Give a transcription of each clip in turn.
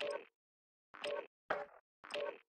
Thank you.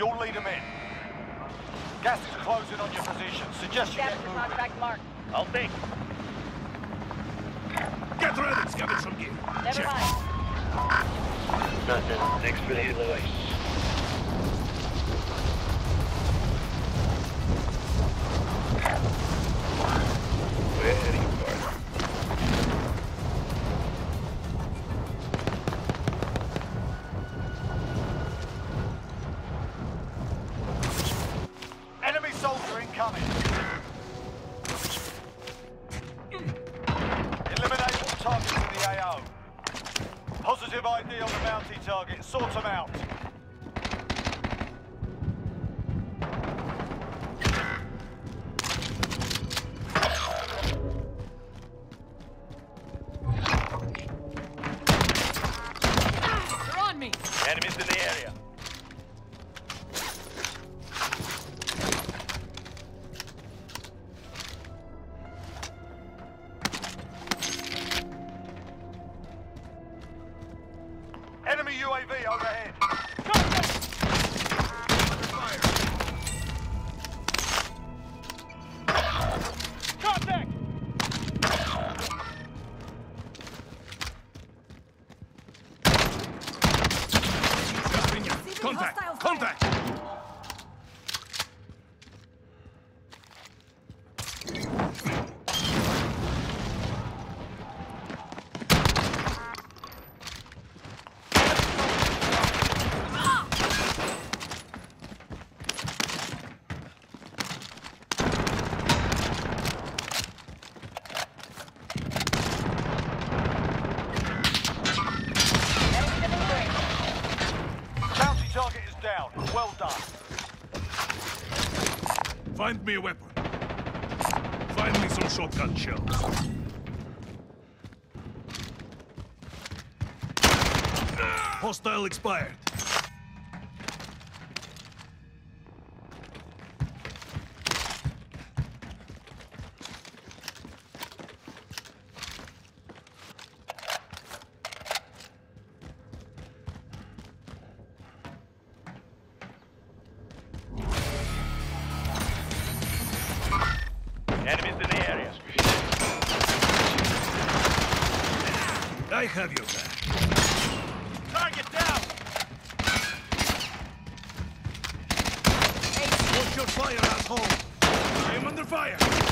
You'll lead them in. Gas is closing on your position. Suggest you Gas get is moving. contract marked. I'll think. Get ready, scavenge some gear. Never Check. mind. Nothing. Thanks for the me a weapon. Find me some shotgun shells. Hostile expired. Target down! Watch your fire, asshole! I am under fire!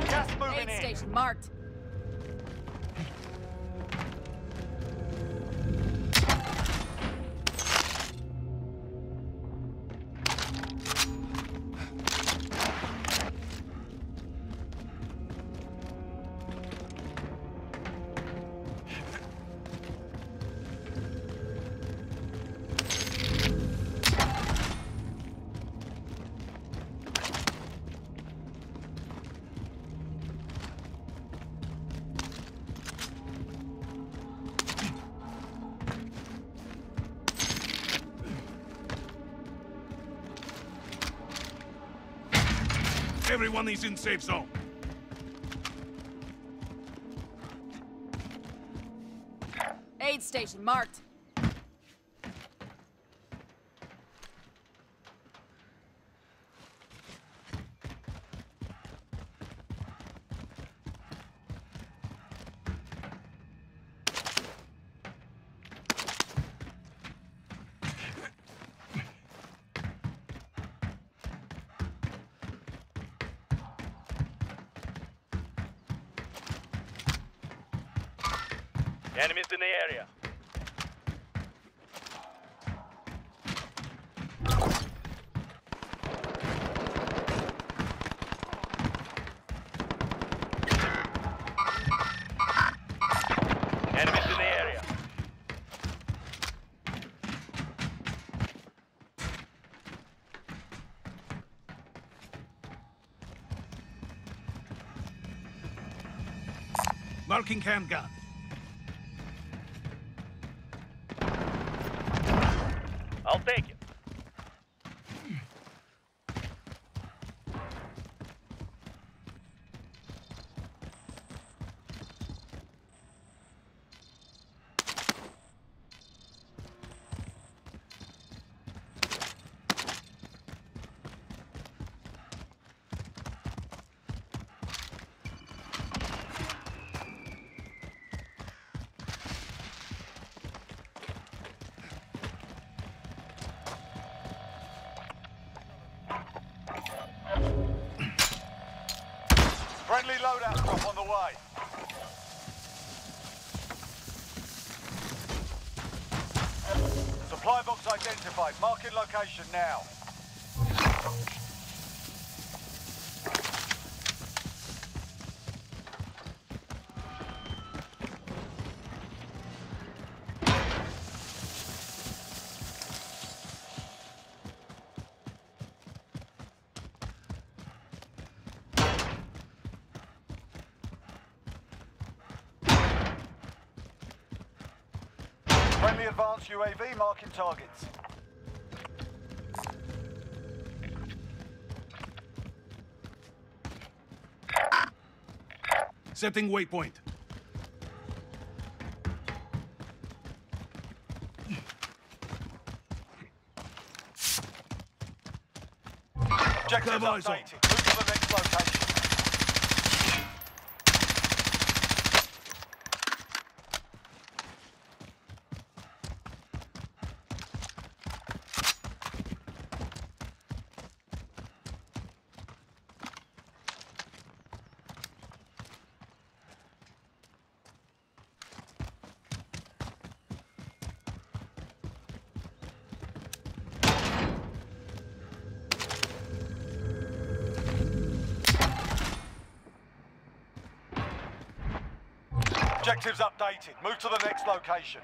Got gas moving Aid in. station marked. Everyone is in safe zone. Aid station marked. Enemies in the area. Marking handgun. I'll take it. Friendly loadout drop on the way. Supply box identified. Marking location now. Friendly advanced UAV marking targets. Setting waypoint. Objectives Have eyes on. updated. Objectives updated. Move to the next location.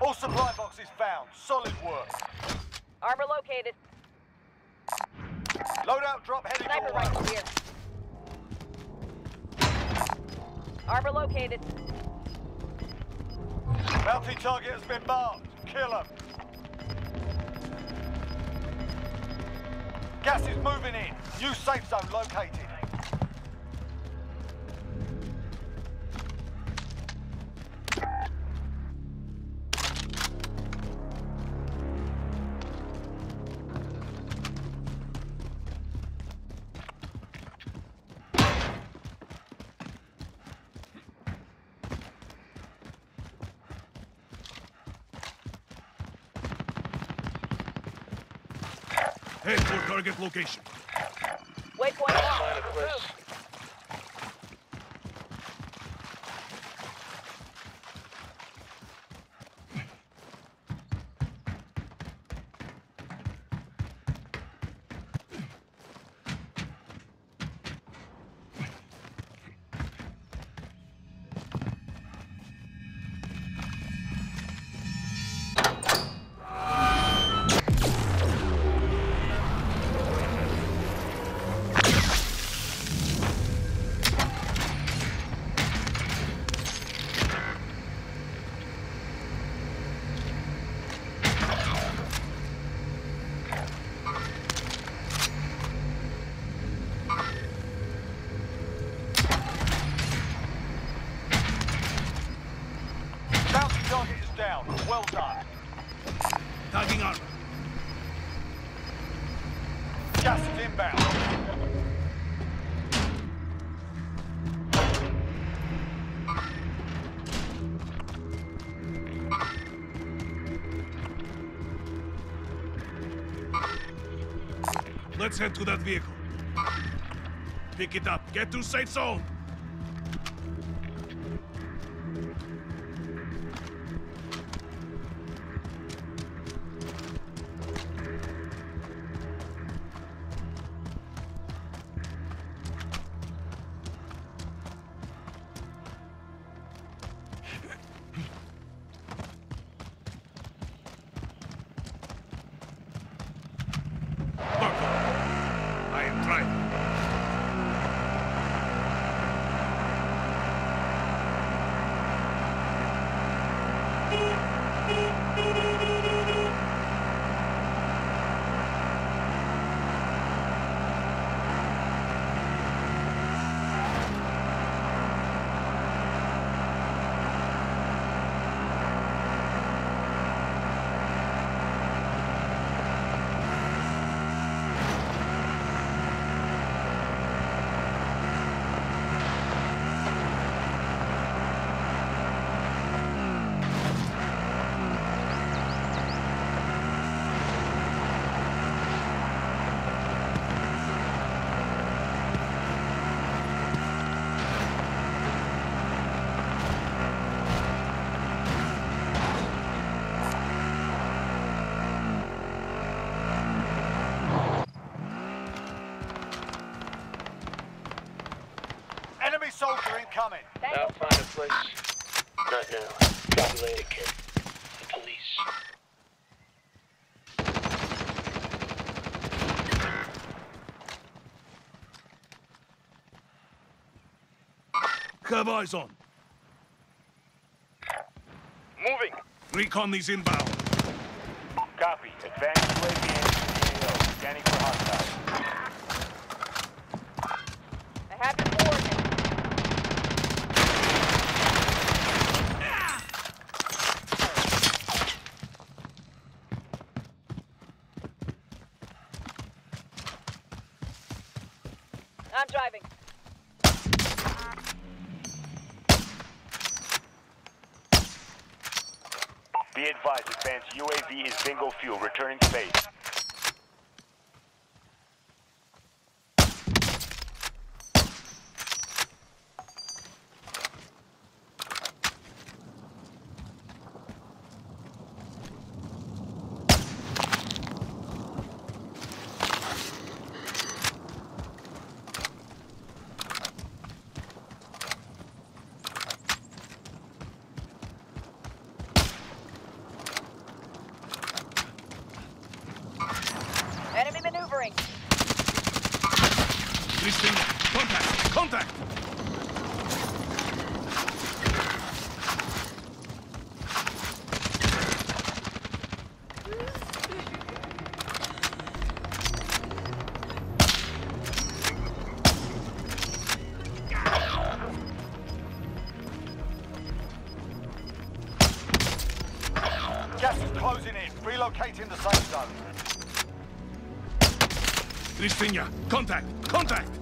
All supply boxes found. Solid work. Armor located. Loadout drop heading Sniper your rifle here. Armor located. Bounty target has been marked. Kill him. Gas is moving in. New safe zone located. Target location. Waypoint Let's head to that vehicle. Pick it up. Get to safe zone. Place. Not now. Too late, kid. The police. Have eyes on. Moving. Recon these inbound. Copy. Advanced UAV entering the AO. Scanning for hostiles. I have your coordinates. I'm driving. Be advised, advanced UAV is bingo fuel. Returning to base. Christina, contact! Contact!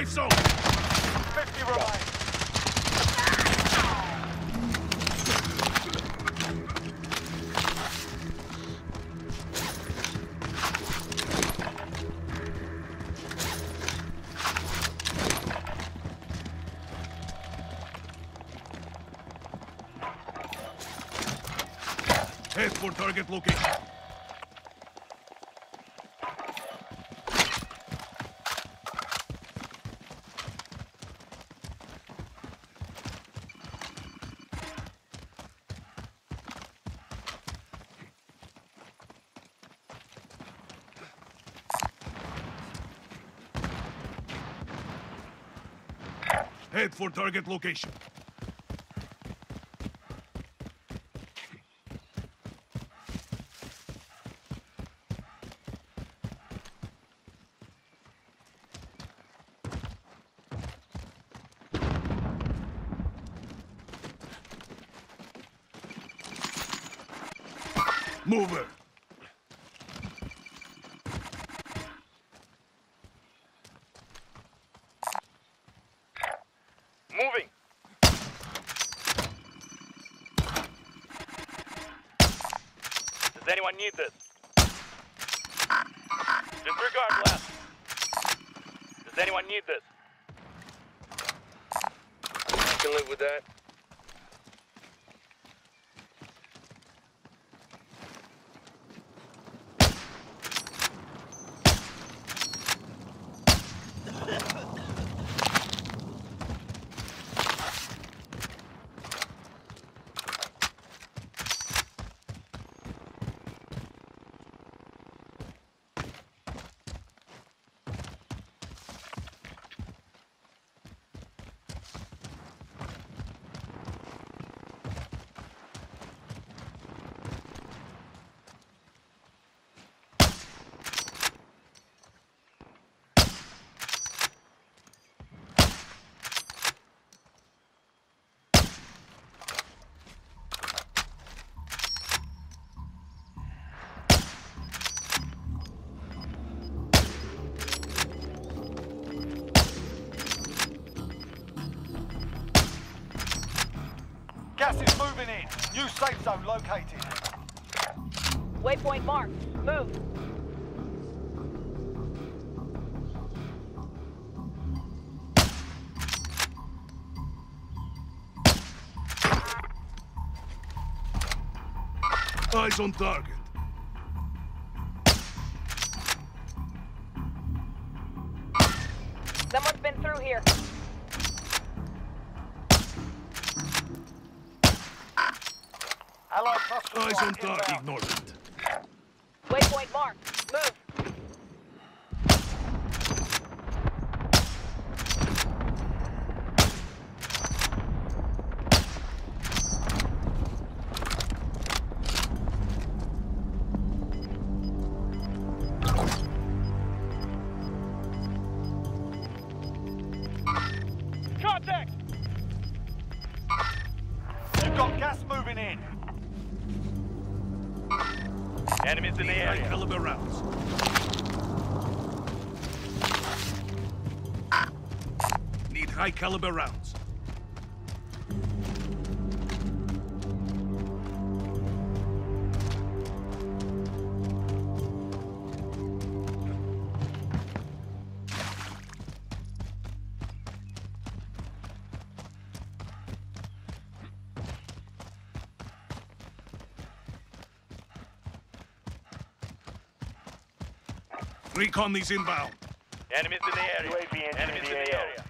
Safe zone! 50 remain. Head for target location. Head for target location. Mover. Moving. Does anyone need this? Disregard left. Does anyone need this? I can live with that. Moving in. New safe zone located. Waypoint marked. Move. Eyes on target. Someone's been through here. Eyes on target. Ignore. Waypoint marked. Move. Caliber rounds. Recon these inbound. Enemies in the area. UAV entering Enemies the in the AO. area.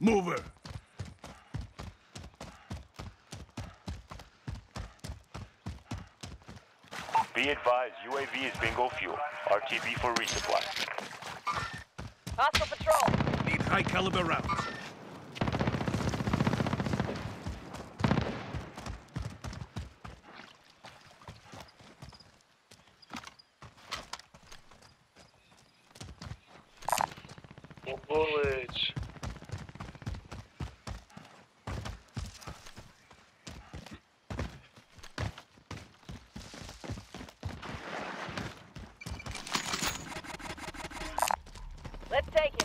Mover. Be advised, UAV is bingo fuel. RTB for resupply. Hostile patrol. Need high caliber rounds. No bullets. Let's take it.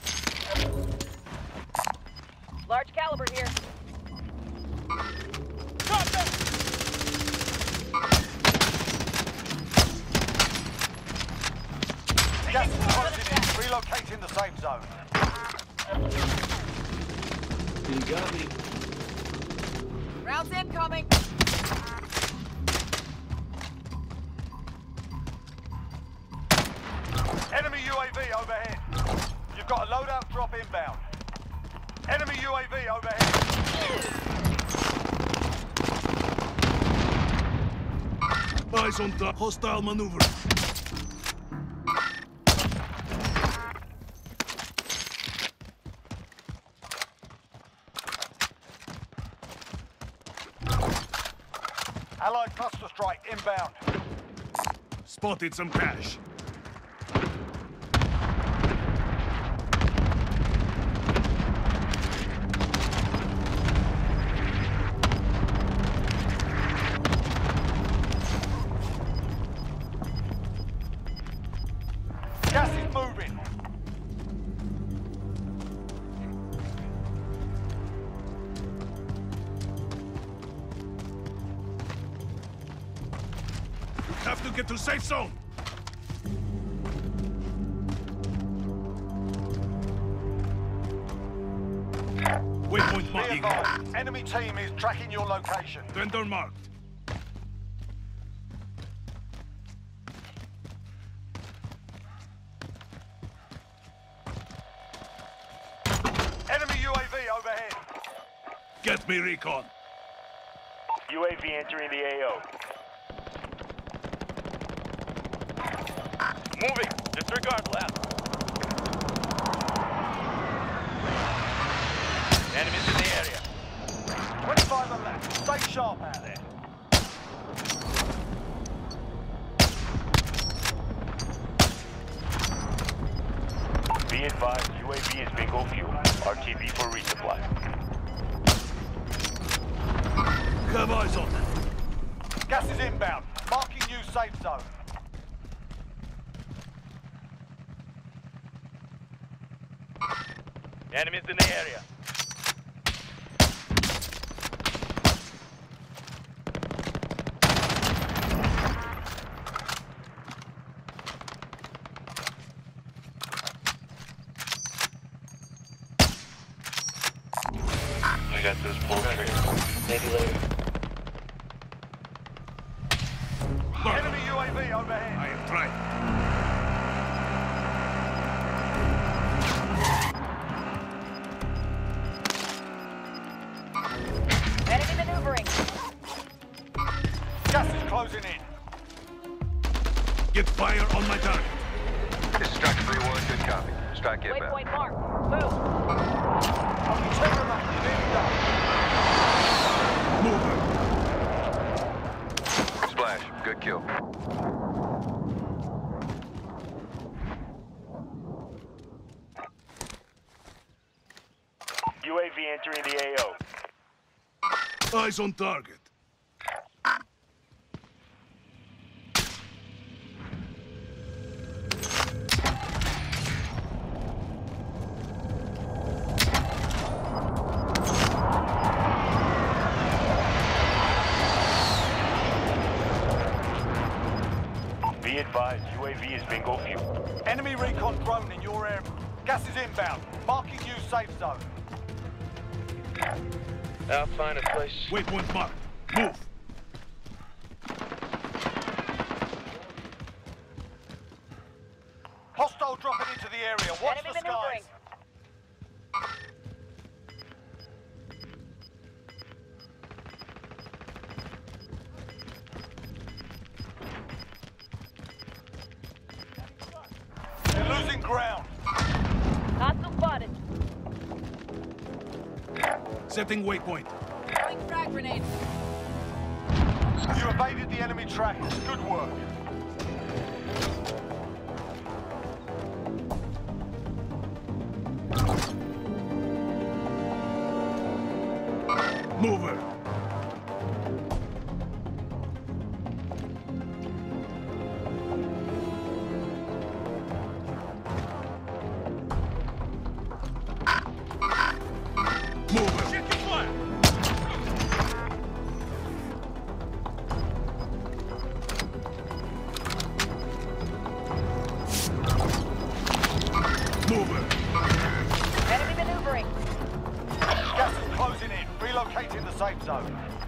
Large caliber here. Gas is closing in. Relocating the safe zone. Rounds incoming. Enemy UAV overhead. Loadout drop inbound. Enemy UAV overhead. Eyes on top. Hostile maneuver. Allied cluster strike inbound. Spotted some cash. Waypoint Be marked. advised, enemy team is tracking your location. Vendor marked. Enemy UAV overhead. Get me recon. UAV entering the AO. Moving. Disregard left. Enemies in the area. 25 and left. Stay sharp out there. Be advised, UAV is bingo fuel. RTB for resupply. Have eyes on them. Gas is inbound. Marking new safe zone. Enemies in the area. Eyes on target. I'll find a place. Waypoint's marked. Setting waypoint. Throwing frag grenades. You evaded the enemy track. Good work. over. Enemy maneuvering. Gas is closing in. Relocating the safe zone.